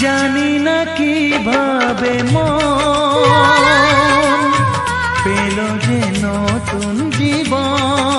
জানি না কীভাবে ভাবে মেল যে নতুন জীবন।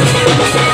Música